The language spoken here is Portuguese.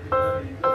Música